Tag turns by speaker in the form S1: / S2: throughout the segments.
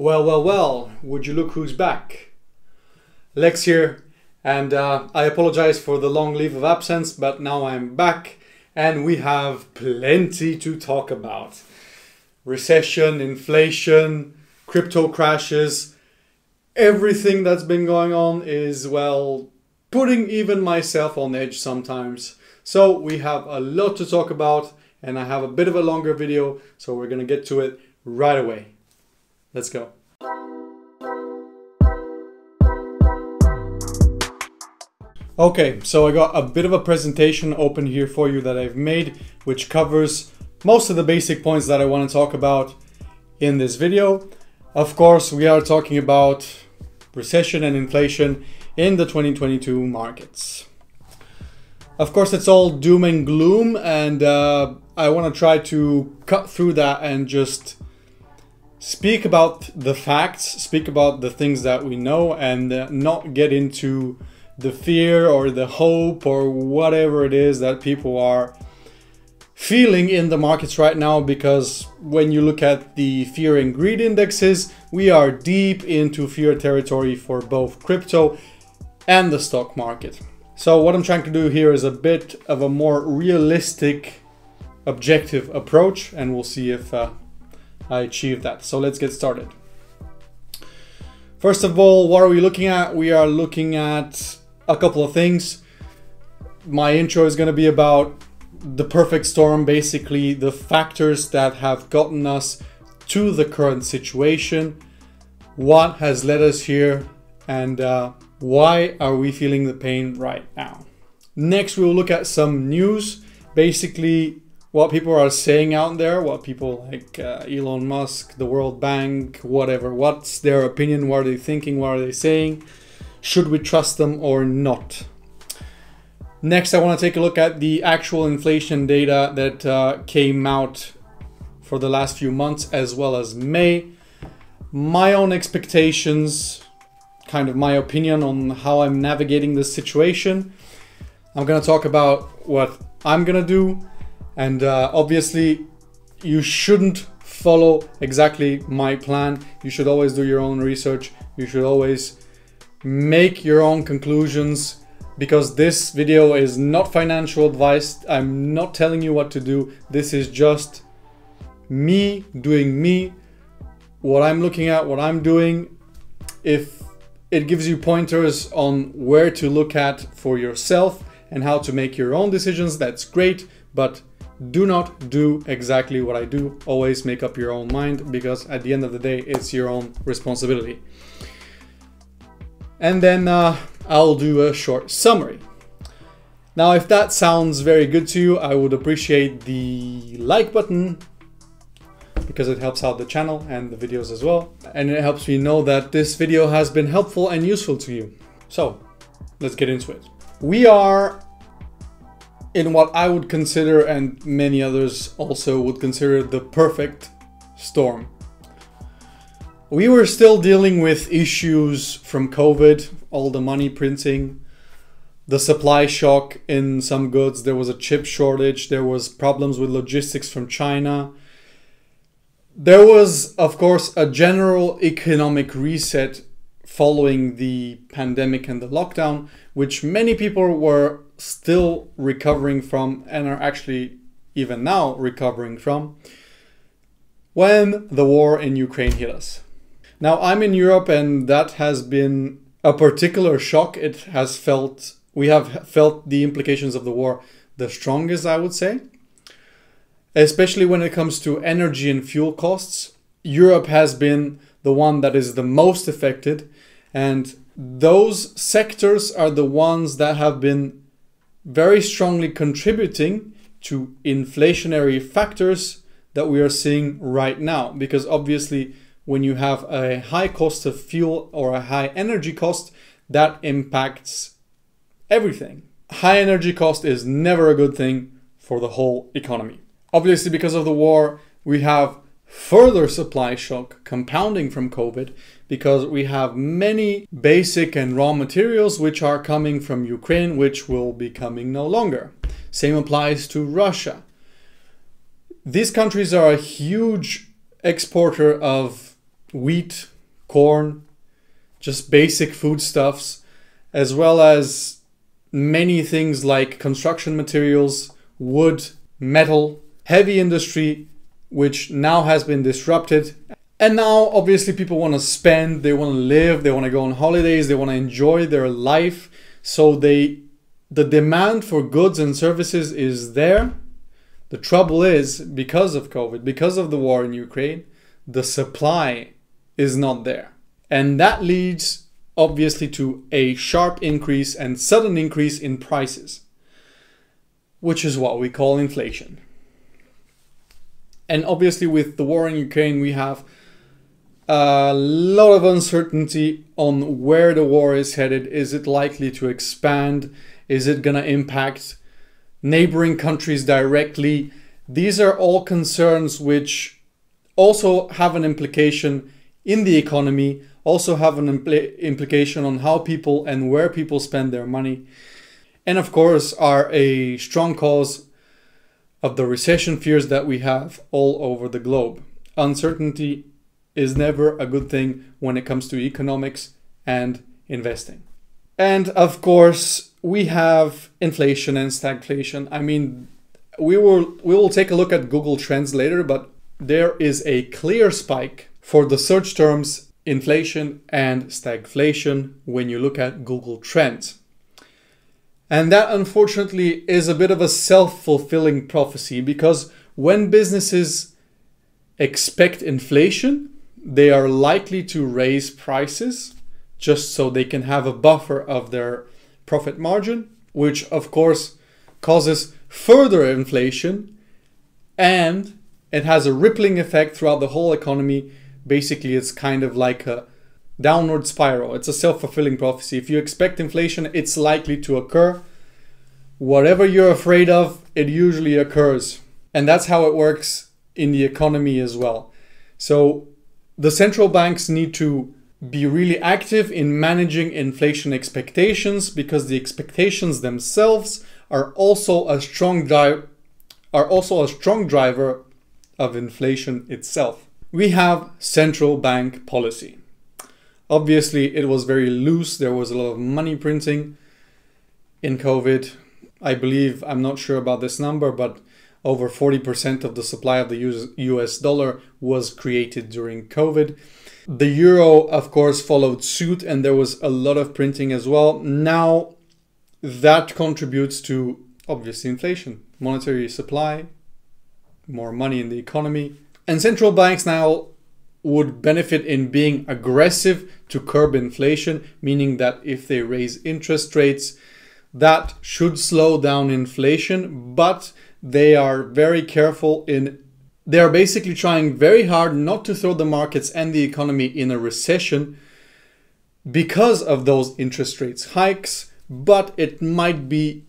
S1: Well, well, well, would you look who's back? Lex here, and uh, I apologize for the long leave of absence, but now I'm back and we have plenty to talk about. Recession, inflation, crypto crashes, everything that's been going on is, well, putting even myself on edge sometimes. So we have a lot to talk about and I have a bit of a longer video, so we're gonna get to it right away. Let's go. Okay, so I got a bit of a presentation open here for you that I've made, which covers most of the basic points that I want to talk about in this video. Of course, we are talking about recession and inflation in the 2022 markets. Of course, it's all doom and gloom, and uh, I want to try to cut through that and just speak about the facts, speak about the things that we know, and uh, not get into the fear or the hope or whatever it is that people are feeling in the markets right now because when you look at the fear and greed indexes, we are deep into fear territory for both crypto and the stock market. So what I'm trying to do here is a bit of a more realistic objective approach and we'll see if uh, I achieve that. So let's get started. First of all, what are we looking at? We are looking at a couple of things. My intro is going to be about the perfect storm, basically the factors that have gotten us to the current situation, what has led us here, and uh, why are we feeling the pain right now. Next, we'll look at some news, basically what people are saying out there, what people like uh, Elon Musk, the World Bank, whatever, what's their opinion, what are they thinking, what are they saying, should we trust them or not? Next, I want to take a look at the actual inflation data that uh, came out for the last few months as well as May. My own expectations, kind of my opinion on how I'm navigating this situation. I'm going to talk about what I'm going to do. And uh, obviously, you shouldn't follow exactly my plan. You should always do your own research. You should always make your own conclusions because this video is not financial advice. I'm not telling you what to do. This is just me doing me, what I'm looking at, what I'm doing. If it gives you pointers on where to look at for yourself and how to make your own decisions, that's great. But do not do exactly what I do. Always make up your own mind because at the end of the day, it's your own responsibility. And then uh, I'll do a short summary. Now, if that sounds very good to you, I would appreciate the like button because it helps out the channel and the videos as well. And it helps me know that this video has been helpful and useful to you. So let's get into it. We are in what I would consider and many others also would consider the perfect storm. We were still dealing with issues from COVID, all the money printing, the supply shock in some goods, there was a chip shortage, there was problems with logistics from China. There was, of course, a general economic reset following the pandemic and the lockdown, which many people were still recovering from and are actually even now recovering from when the war in Ukraine hit us. Now I'm in Europe and that has been a particular shock. It has felt, we have felt the implications of the war the strongest, I would say. Especially when it comes to energy and fuel costs. Europe has been the one that is the most affected and those sectors are the ones that have been very strongly contributing to inflationary factors that we are seeing right now because obviously when you have a high cost of fuel or a high energy cost, that impacts everything. High energy cost is never a good thing for the whole economy. Obviously, because of the war, we have further supply shock compounding from COVID because we have many basic and raw materials which are coming from Ukraine, which will be coming no longer. Same applies to Russia. These countries are a huge exporter of wheat, corn, just basic foodstuffs, as well as many things like construction materials, wood, metal, heavy industry, which now has been disrupted. And now, obviously, people want to spend, they want to live, they want to go on holidays, they want to enjoy their life. So they, the demand for goods and services is there. The trouble is, because of COVID, because of the war in Ukraine, the supply is not there. And that leads obviously to a sharp increase and sudden increase in prices, which is what we call inflation. And obviously, with the war in Ukraine, we have a lot of uncertainty on where the war is headed. Is it likely to expand? Is it going to impact neighboring countries directly? These are all concerns which also have an implication in the economy, also have an impl- implication on how people and where people spend their money, and of course, are a strong cause of the recession fears that we have all over the globe. Uncertainty is never a good thing when it comes to economics and investing. And of course, we have inflation and stagflation. I mean, we will we will take a look at Google Trends later, but there is a clear spike for the search terms inflation and stagflation when you look at Google Trends. And that unfortunately is a bit of a self fulfilling prophecy because when businesses expect inflation, they are likely to raise prices just so they can have a buffer of their profit margin, which of course causes further inflation and it has a rippling effect throughout the whole economy. Basically, it's kind of like a downward spiral. It's a self fulfilling prophecy. If you expect inflation, it's likely to occur. Whatever you're afraid of, it usually occurs. And that's how it works in the economy as well. So the central banks need to be really active in managing inflation expectations because the expectations themselves are also a strong drive are also a strong driver of inflation itself. We have central bank policy. Obviously, it was very loose. There was a lot of money printing in COVID. I believe, I'm not sure about this number, but over 40% of the supply of the US dollar was created during COVID. The euro, of course, followed suit and there was a lot of printing as well. Now, that contributes to obviously inflation, monetary supply, more money in the economy. And central banks now would benefit in being aggressive to curb inflation, meaning that if they raise interest rates, that should slow down inflation, but they are very careful in they are basically trying very hard not to throw the markets and the economy in a recession because of those interest rates hikes, but it might be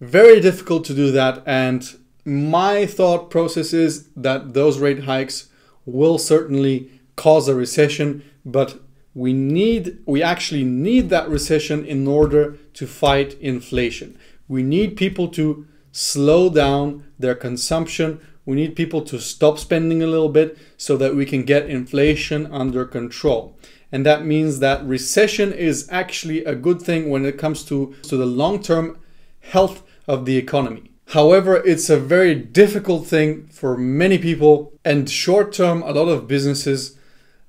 S1: very difficult to do that. And my thought process is that those rate hikes will certainly cause a recession, but we need we actually need that recession in order to fight inflation. We need people to slow down their consumption. We need people to stop spending a little bit so that we can get inflation under control. And that means that recession is actually a good thing when it comes to, to the long-term health of the economy. However, it's a very difficult thing for many people and short term a lot of businesses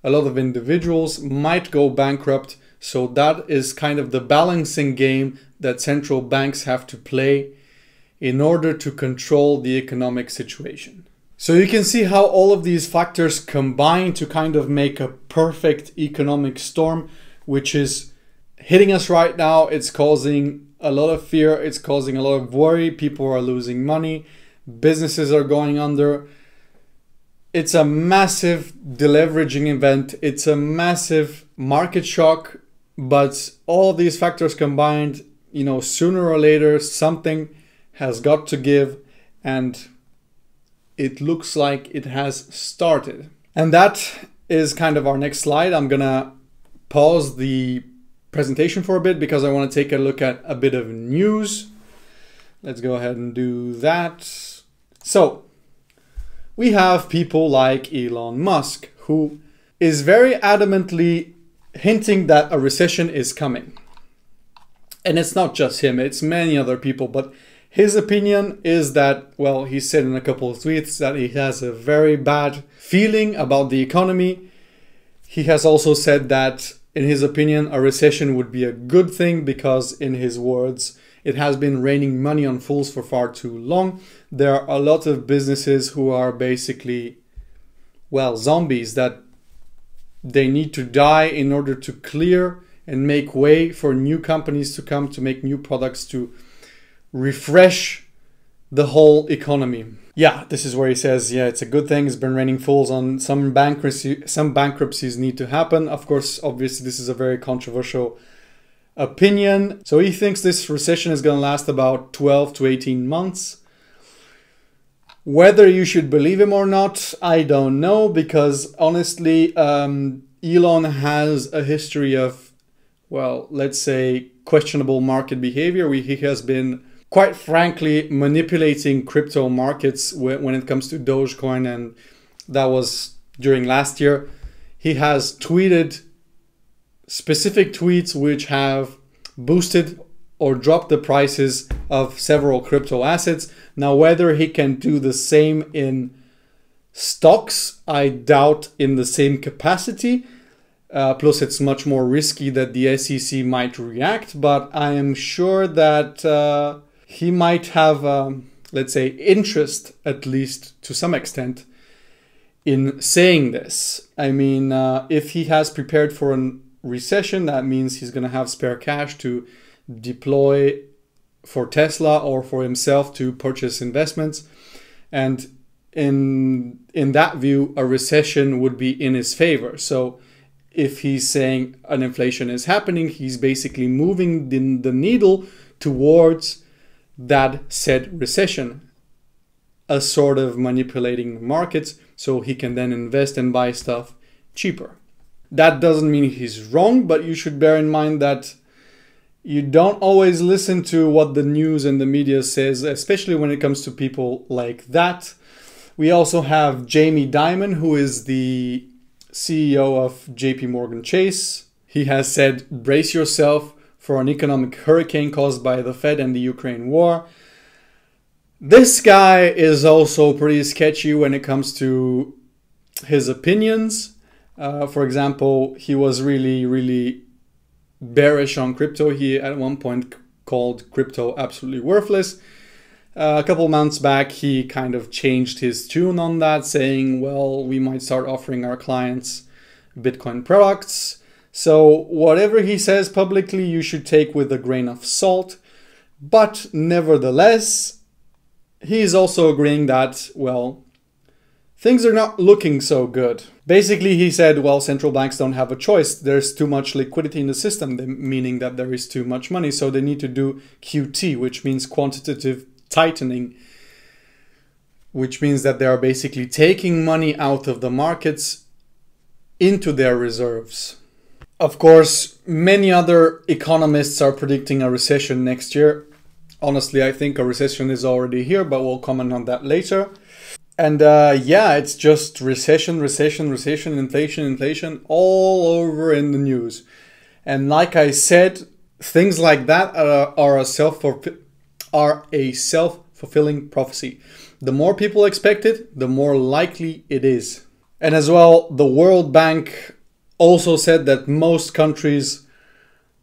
S1: a lot of individuals might go bankrupt. So that is kind of the balancing game that central banks have to play in order to control the economic situation. So you can see how all of these factors combine to kind of make a perfect economic storm, which is hitting us right now. It's causing a lot of fear, it's causing a lot of worry. People are losing money, businesses are going under it's a massive deleveraging event. It's a massive market shock, but all these factors combined, you know, sooner or later something has got to give and it looks like it has started. And that is kind of our next slide. I'm to pause the presentation for a bit because I want to take a look at a bit of news. Let's go ahead and do that. So, we have people like Elon Musk who is very adamantly hinting that a recession is coming. And it's not just him, it's many other people, but his opinion is that, well, he said in a couple of tweets that he has a very bad feeling about the economy. He has also said that, in his opinion, a recession would be a good thing because, in his words, it has been raining money on fools for far too long. There are a lot of businesses who are basically, well, zombies that they need to die in order to clear and make way for new companies to come to make new products to refresh the whole economy. Yeah, this is where he says, yeah, it's a good thing. It's been raining fools on some bankruptcy. Some bankruptcies need to happen. Of course, obviously, this is a very controversial opinion. So he thinks this recession is going to last about 12 to 18 months. Whether you should believe him or not, I don't know because honestly, um, Elon has a history of, well, let's say questionable market behavior. He has been quite frankly manipulating crypto markets when it comes to Dogecoin, and that was during last year. He has tweeted specific tweets which have boosted or dropped the prices of several crypto assets. Now, whether he can do the same in stocks, I doubt in the same capacity. Uh, plus, it's much more risky that the SEC might react, but I am sure that uh, he might have, um, let's say, interest, at least to some extent, in saying this. I mean, uh, if he has prepared for a recession, that means he's going to have spare cash to deploy for Tesla or for himself to purchase investments. And in in that view, a recession would be in his favor. So if he's saying an inflation is happening, he's basically moving the, the needle towards that said recession, a sort of manipulating markets so he can then invest and buy stuff cheaper. That doesn't mean he's wrong, but you should bear in mind that you don't always listen to what the news and the media says, especially when it comes to people like that. We also have Jamie Dimon, who is the CEO of JP Morgan Chase. He has said, brace yourself for an economic hurricane caused by the Fed and the Ukraine war. This guy is also pretty sketchy when it comes to his opinions. Uh, for example, he was really, really bearish on crypto. He at one point called crypto absolutely worthless. Uh, a couple months back, he kind of changed his tune on that, saying, well, we might start offering our clients Bitcoin products. So whatever he says publicly, you should take with a grain of salt. But nevertheless, he is also agreeing that, well, things are not looking so good. Basically, he said, well, central banks don't have a choice. There's too much liquidity in the system, meaning that there is too much money. So they need to do QT, which means quantitative tightening, which means that they are basically taking money out of the markets into their reserves. Of course, many other economists are predicting a recession next year. Honestly, I think a recession is already here, but we'll comment on that later. And uh, yeah, it's just recession, recession, recession, inflation, inflation, all over in the news. And like I said, things like that are, are a self are a self fulfilling prophecy. The more people expect it, the more likely it is. And as well, the World Bank also said that most countries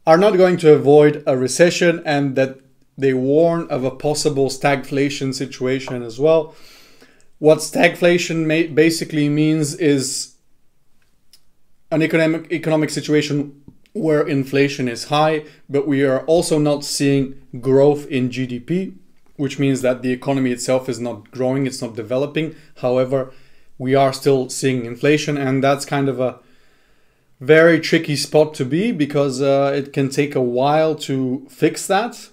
S1: are not going to avoid a recession and that they warn of a possible stagflation situation as well. What stagflation basically means is an economic economic situation where inflation is high, but we are also not seeing growth in GDP, which means that the economy itself is not growing, it's not developing. However, we are still seeing inflation, and that's kind of a very tricky spot to be because uh, it can take a while to fix that.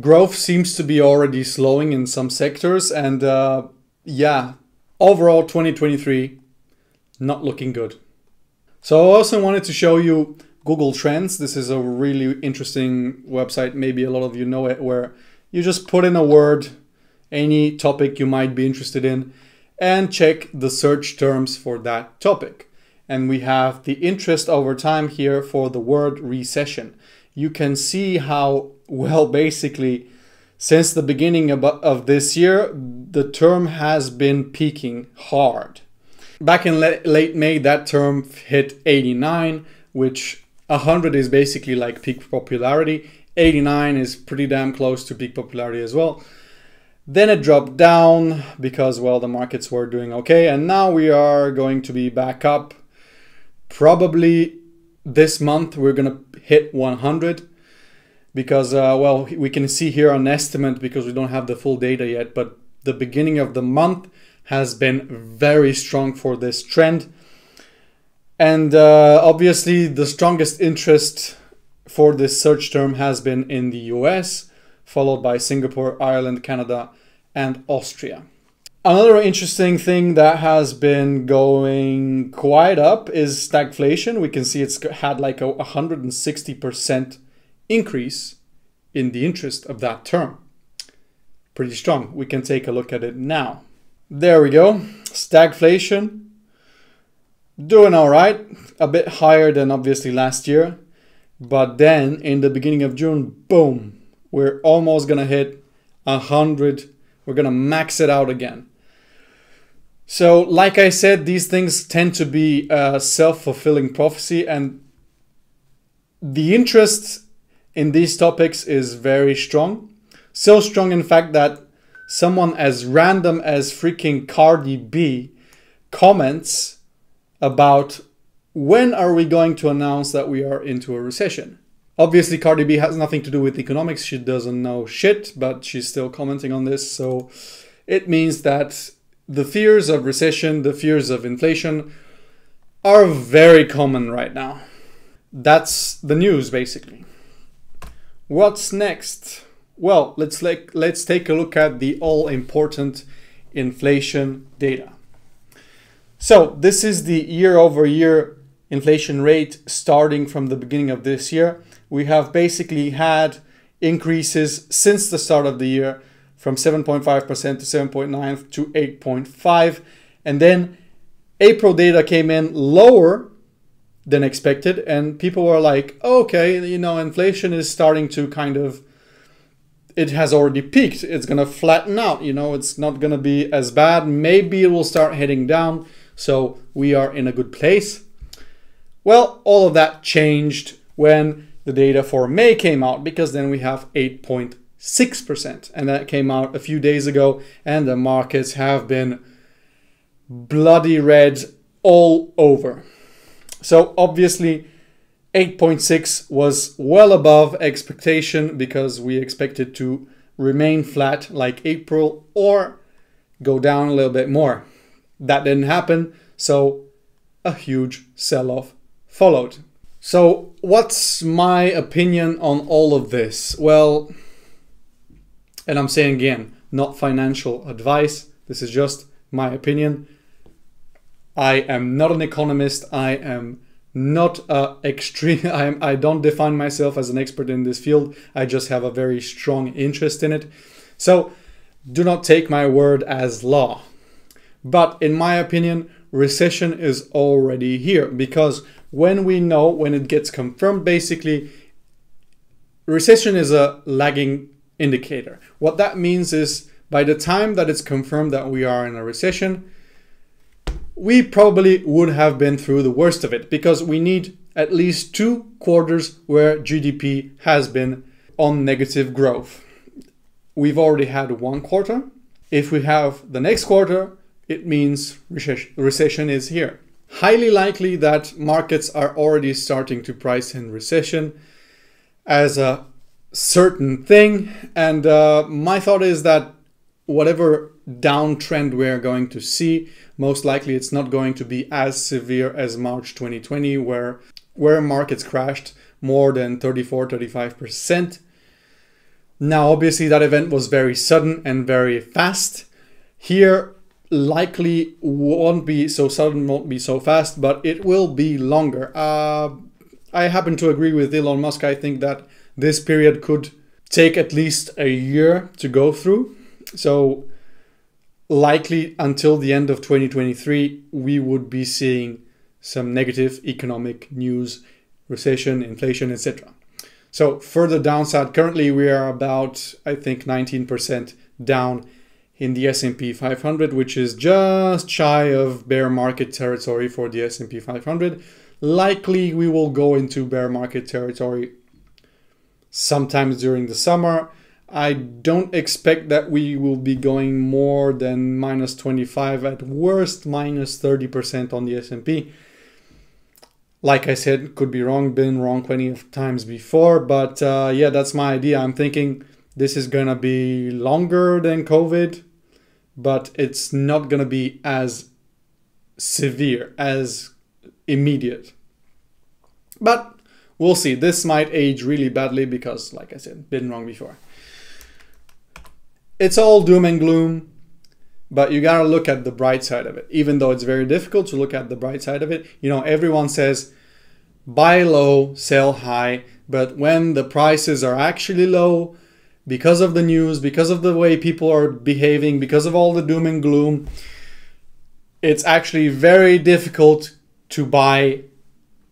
S1: Growth seems to be already slowing in some sectors, and uh, yeah, overall 2023 not looking good. So I also wanted to show you Google Trends. This is a really interesting website. Maybe a lot of you know it, where you just put in a word, any topic you might be interested in, and check the search terms for that topic. And we have the interest over time here for the word recession. You can see how, well, basically, since the beginning of this year, the term has been peaking hard. Back in late May, that term hit 89, which 100 is basically like peak popularity. 89 is pretty damn close to peak popularity as well. Then it dropped down because, well, the markets were doing okay. And now we are going to be back up. Probably this month we're to hit 100 because, uh, well, we can see here an estimate because we don't have the full data yet. But the beginning of the month has been very strong for this trend. And uh, obviously, the strongest interest for this search term has been in the US, followed by Singapore, Ireland, Canada, and Austria. Another interesting thing that has been going quite up is stagflation. We can see it's had like a 160% increase in the interest of that term. Pretty strong. We can take a look at it now. There we go. Stagflation. Doing all right. A bit higher than obviously last year. But then in the beginning of June, boom, we're almost going to hit 100. We're going to max it out again. So, like I said, these things tend to be a self fulfilling prophecy, and the interest in these topics is very strong. So strong, in fact, that someone as random as freaking Cardi B comments about when are we going to announce that we are into a recession? Obviously, Cardi B has nothing to do with economics. She doesn't know shit, but she's still commenting on this. So it means that the fears of recession, the fears of inflation are very common right now. That's the news, basically. What's next? Well, let's like let's take a look at the all important inflation data. So, this is the year over year inflation rate starting from the beginning of this year. We have basically had increases since the start of the year from 7.5% to 7.9 to 8.5 and then April data came in lower than expected and people were like, "Okay, you know, inflation is starting to kind of it has already peaked. It's going to flatten out. You know, it's not going to be as bad. Maybe it will start heading down. So we are in a good place. Well, all of that changed when the data for May came out because then we have 8.6%. And that came out a few days ago. And the markets have been bloody red all over. So obviously, 8.6 was well above expectation because we expected to remain flat like April or go down a little bit more. That didn't happen, so a huge sell off followed. So, what's my opinion on all of this? Well, and I'm saying again, not financial advice, this is just my opinion. I am not an economist, I am not a extreme I, I don't define myself as an expert in this field. I just have a very strong interest in it. So do not take my word as law. But in my opinion recession is already here because when we know when it gets confirmed basically recession is a lagging indicator what that means is by the time that it's confirmed that we are in a recession we probably would have been through the worst of it because we need at least two quarters where GDP has been on negative growth. We've already had one quarter. If we have the next quarter, it means recession is here. Highly likely that markets are already starting to price in recession as a certain thing. And uh, my thought is that whatever downtrend we're going to see, most likely it's not going to be as severe as March 2020, where where markets crashed more than 34 35%. Now, obviously, that event was very sudden and very fast. Here, likely won't be so sudden, won't be so fast, but it will be longer. Uh, I happen to agree with Elon Musk. I think that this period could take at least a year to go through. So, likely until the end of 2023, we would be seeing some negative economic news, recession, inflation, etc. So further downside, currently we are about, I think, 19% down in the S&P 500, which is just shy of bear market territory for the S&P 500. Likely we will go into bear market territory sometimes during the summer. I don't expect that we will be going more than minus 25 at worst minus 30% on the S&P. Like I said, could be wrong, been wrong plenty of times before, but uh, yeah, that's my idea. I'm thinking this is gonna be longer than COVID, but it's not gonna be as severe, as immediate. But we'll see. This might age really badly because, like I said, been wrong before. It's all doom and gloom, but you gotta look at the bright side of it. Even though it's very difficult to look at the bright side of it, you know, everyone says buy low, sell high, but when the prices are actually low, because of the news, because of the way people are behaving, because of all the doom and gloom, it's actually very difficult to buy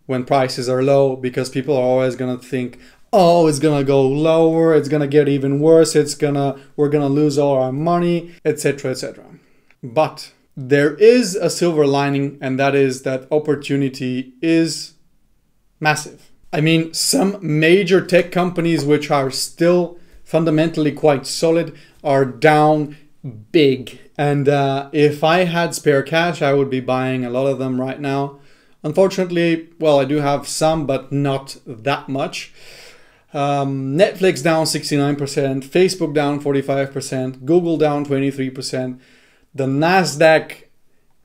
S1: when prices are low because people are always going to think, oh, it's going to go lower, it's going to get even worse, it's going to we're going to lose all our money, etc., etc. But there is a silver lining and that is that opportunity is massive. I mean, some major tech companies which are still fundamentally quite solid are down big. And uh, if I had spare cash, I would be buying a lot of them right now. Unfortunately, well, I do have some, but not that much. Um, Netflix down 69%, Facebook down 45%, Google down 23%, the Nasdaq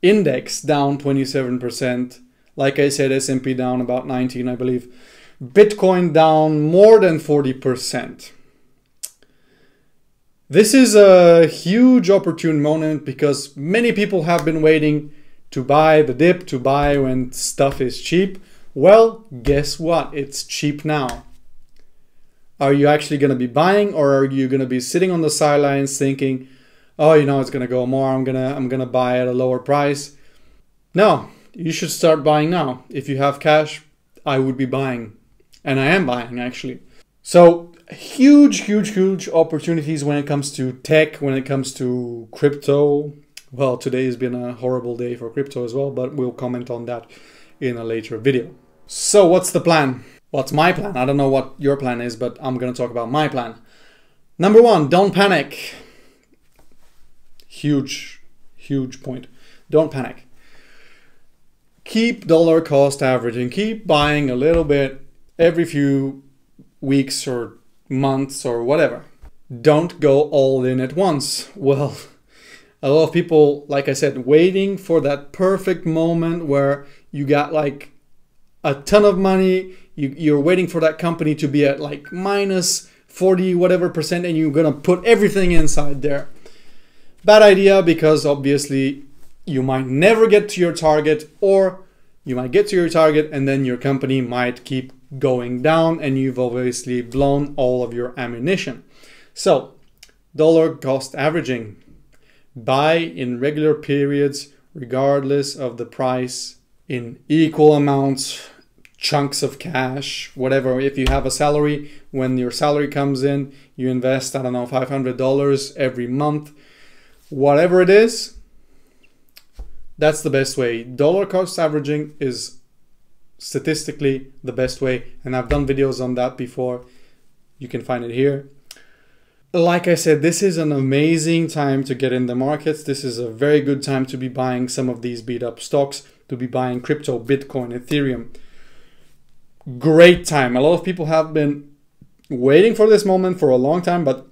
S1: index down 27%. Like I said, S&P down about 19, I believe. Bitcoin down more than 40%. This is a huge opportune moment because many people have been waiting to buy the dip, to buy when stuff is cheap. Well, guess what? It's cheap now. Are you actually going to be buying or are you going to be sitting on the sidelines thinking, "Oh, you know it's going to go more. I'm going to I'm going to buy at a lower price." No, you should start buying now. If you have cash, I would be buying. And I am buying actually. So huge, huge, huge opportunities when it comes to tech, when it comes to crypto. Well, today has been a horrible day for crypto as well, but we'll comment on that in a later video. So, what's the plan? What's my plan? I don't know what your plan is, but I'm going to talk about my plan. Number one, don't panic. Huge, huge point. Don't panic. Keep dollar cost averaging. Keep buying a little bit every few weeks or months or whatever. Don't go all in at once. Well, a lot of people, like I said, waiting for that perfect moment where you got like a ton of money, you, you're waiting for that company to be at like minus 40 whatever percent and you're gonna put everything inside there. Bad idea because obviously you might never get to your target or you might get to your target and then your company might keep going down and you've obviously blown all of your ammunition. So, dollar cost averaging. Buy in regular periods regardless of the price in equal amounts, chunks of cash, whatever. If you have a salary, when your salary comes in, you invest, I don't know, $500 every month. Whatever it is, that's the best way. Dollar cost averaging is statistically the best way. And I've done videos on that before. You can find it here. Like I said, this is an amazing time to get in the markets. This is a very good time to be buying some of these beat up stocks, to be buying crypto, Bitcoin, Ethereum. Great time. A lot of people have been waiting for this moment for a long time, but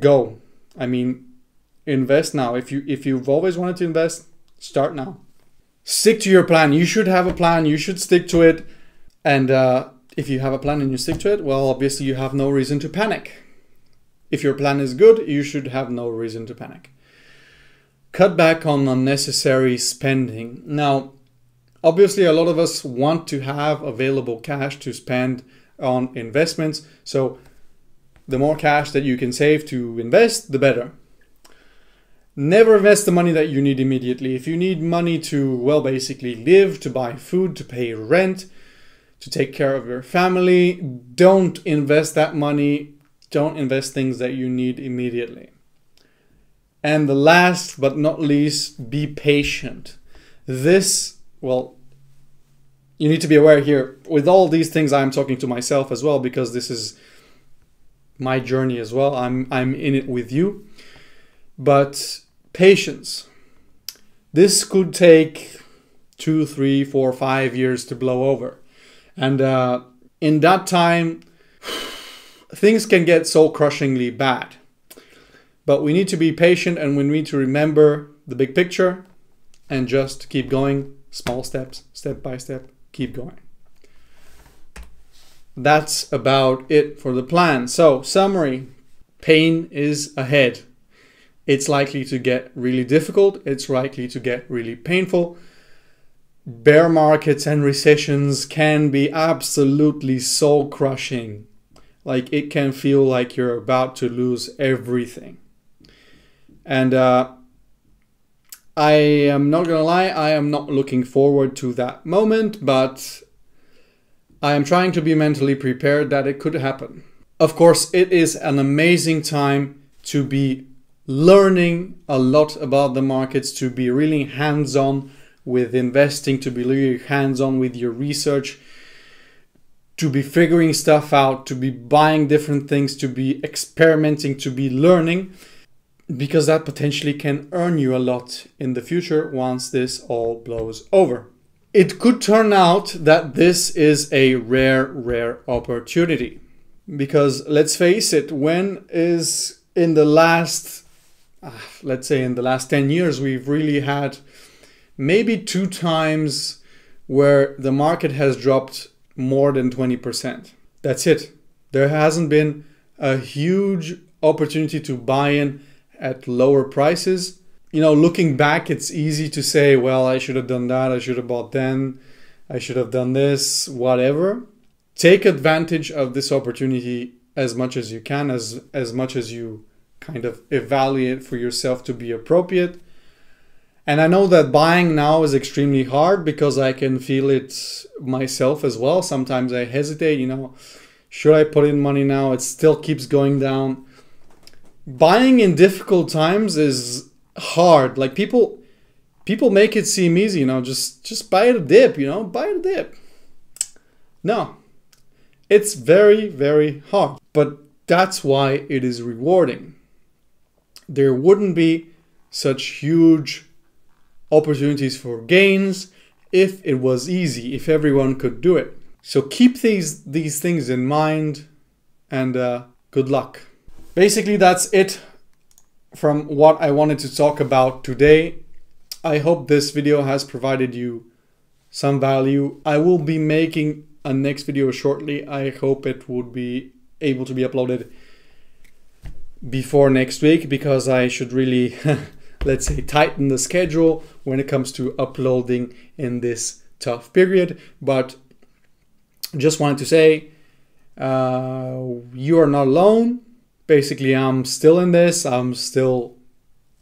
S1: go. I mean, invest now. If you if you've always wanted to invest, start now stick to your plan. You should have a plan. You should stick to it. And uh, if you have a plan and you stick to it, well, obviously you have no reason to panic. If your plan is good, you should have no reason to panic. Cut back on unnecessary spending. Now, obviously, a lot of us want to have available cash to spend on investments. So, the more cash that you can save to invest, the better. Never invest the money that you need immediately. If you need money to, well, basically live, to buy food, to pay rent, to take care of your family, don't invest that money. Don't invest things that you need immediately. And the last but not least, be patient. This, well, you need to be aware here with all these things I'm talking to myself as well because this is my journey as well. I'm I'm in it with you. But patience. This could take two, three, four, five years to blow over. And uh, in that time, things can get so crushingly bad. But we need to be patient and we need to remember the big picture and just keep going, small steps, step by step, keep going. That's about it for the plan. So, summary pain is ahead. It's likely to get really difficult, it's likely to get really painful. Bear markets and recessions can be absolutely soul crushing. Like it can feel like you're about to lose everything. And uh, I am not gonna lie, I am not looking forward to that moment, but I am trying to be mentally prepared that it could happen. Of course, it is an amazing time to be learning a lot about the markets, to be really hands on with investing, to be really hands on with your research, to be figuring stuff out, to be buying different things, to be experimenting, to be learning because that potentially can earn you a lot in the future once this all blows over. It could turn out that this is a rare, rare opportunity. Because let's face it, when is in the last, uh, let's say in the last 10 years, we've really had maybe two times where the market has dropped more than 20%. That's it. There hasn't been a huge opportunity to buy in at lower prices. You know, looking back, it's easy to say, well, I should have done that, I should have bought then, I should have done this, whatever. Take advantage of this opportunity as much as you can, as, as much as you kind of evaluate for yourself to be appropriate. And I know that buying now is extremely hard because I can feel it myself as well. Sometimes I hesitate, you know, should I put in money now? It still keeps going down buying in difficult times is hard. Like people people make it seem easy, you know, just just buy a dip, you know, buy it a dip. No. It's very very hard, but that's why it is rewarding. There wouldn't be such huge opportunities for gains if it was easy, if everyone could do it. So keep these these things in mind and uh, good luck. Basically, that's it from what I wanted to talk about today. I hope this video has provided you some value. I will be making a next video shortly. I hope it would be able to be uploaded before next week because I should really, let's say, tighten the schedule when it comes to uploading in this tough period. But just wanted to say, uh, you are not alone basically I'm still in this, I'm still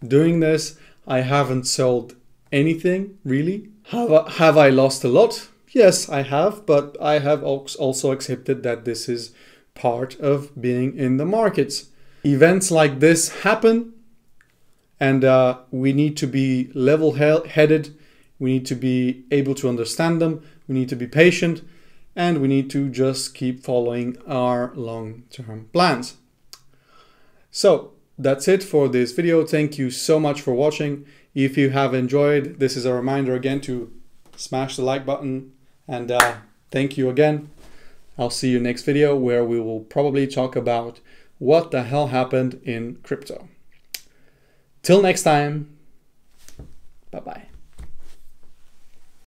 S1: doing this. I haven't sold anything really. Have I, have I lost a lot? Yes, I have, but I have also accepted that this is part of being in the markets. Events like this happen, and uh, we need to be level headed. We need to be able to understand them. We need to be patient, and we need to just keep following our long term plans. So that's it for this video. Thank you so much for watching. If you have enjoyed, this is a reminder again to smash the like button and uh, thank you again. I'll see you next video where we will probably talk about what the hell happened in crypto. Till next time, bye-bye.